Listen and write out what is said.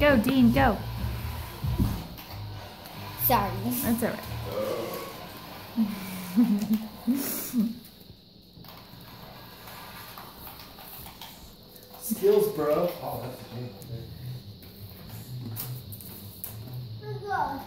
Go, Dean, go. Sorry. That's all right. Skills, bro. Oh, that's a. Let's.